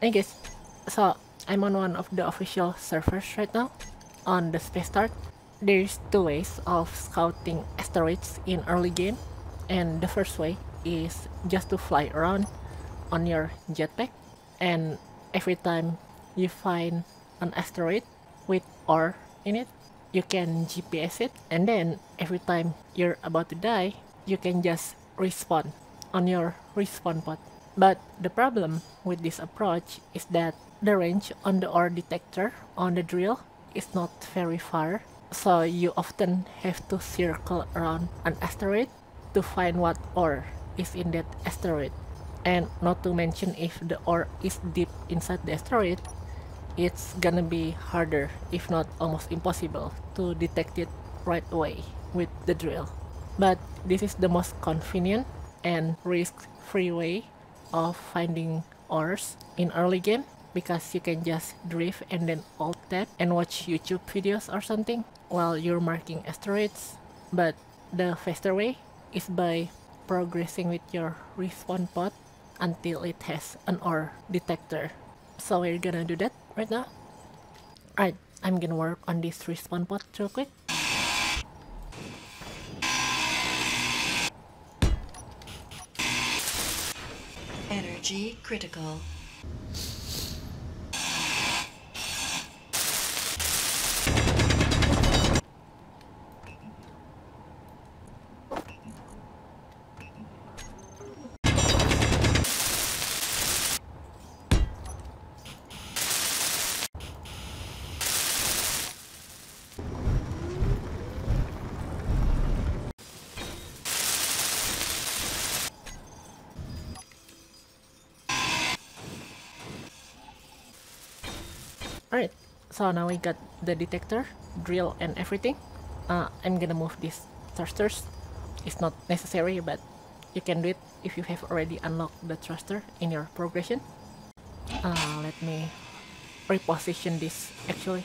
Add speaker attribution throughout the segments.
Speaker 1: Hey guys, so I'm on one of the official servers right now on the Space Start. There's two ways of scouting asteroids in early game and the first way is just to fly around on your jetpack and every time you find an asteroid with ore in it you can GPS it and then every time you're about to die you can just respawn on your respawn pod. But the problem with this approach is that the range on the ore detector on the drill is not very far, so you often have to circle around an asteroid to find what ore is in that asteroid. And not to mention if the ore is deep inside the asteroid, it's gonna be harder, if not almost impossible, to detect it right away with the drill. But this is the most convenient and risk-free way of finding ores in early game because you can just drift and then alt tab and watch YouTube videos or something while you're marking asteroids. But the faster way is by progressing with your respawn pod until it has an ore detector. So we're gonna do that right now. Alright, I'm gonna work on this respawn pod real quick.
Speaker 2: Energy critical.
Speaker 1: Alright, so now we got the detector, drill and everything. Uh, I'm gonna move these thrusters. It's not necessary, but you can do it if you have already unlocked the thruster in your progression. Uh, let me reposition this actually.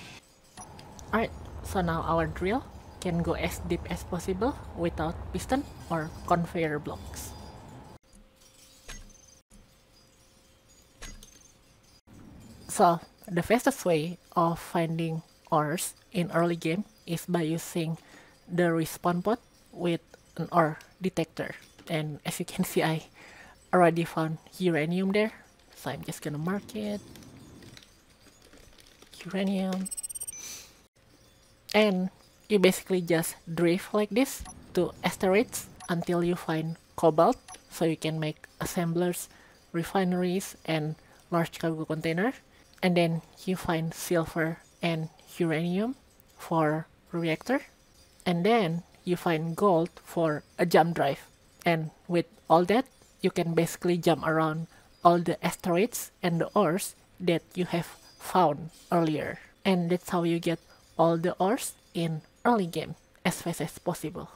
Speaker 1: Alright, so now our drill can go as deep as possible without piston or conveyor blocks. So the fastest way of finding ores in early game is by using the respawn pod with an ore detector. And as you can see, I already found uranium there. So I'm just gonna mark it. Uranium. And you basically just drift like this to asteroids until you find cobalt. So you can make assemblers, refineries, and large cargo container and then you find silver and uranium for reactor. And then you find gold for a jump drive. And with all that you can basically jump around all the asteroids and the ores that you have found earlier. And that's how you get all the ores in early game as fast as possible